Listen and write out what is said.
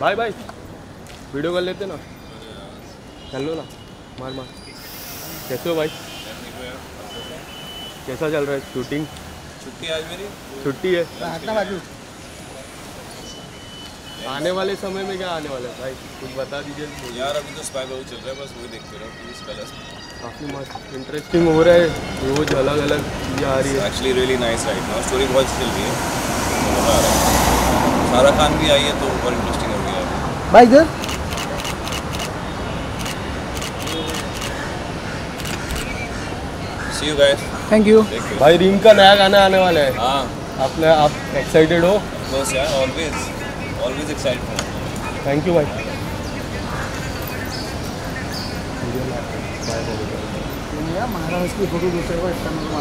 भाई भाई वीडियो कर लेते ना। चल लो ना। मार मार। कैसे हो भाई? कैसा चल रहा है? शूटिंग छुट्टी आज मेरी छुट्टी है। आने वाले समय में क्या आने वाला है भाई? कुछ बता दीजिए। यार अभी तो स्पाई चल रहा है बस वही देखते रहो प्लीज़ कलर्स काफ़ी मस्त। इंटरेस्टिंग हो रहा है। रोज अलग अलग चीज़ें आ रही है। Actually really nice right now story बहुत चल रही है। मज़ा आ रहा है सारा खान भी आई है तो और इंटरेस्टिंग हो गया है। भाई इधर। See you guys thank you भाई रिंग का नया गाना आने वाला है। हाँ। आपने आप एक्साइटेड हो? बस यार always always excited thank you भाई महाराज की फ़ोटो दूसरे को इसका मतलब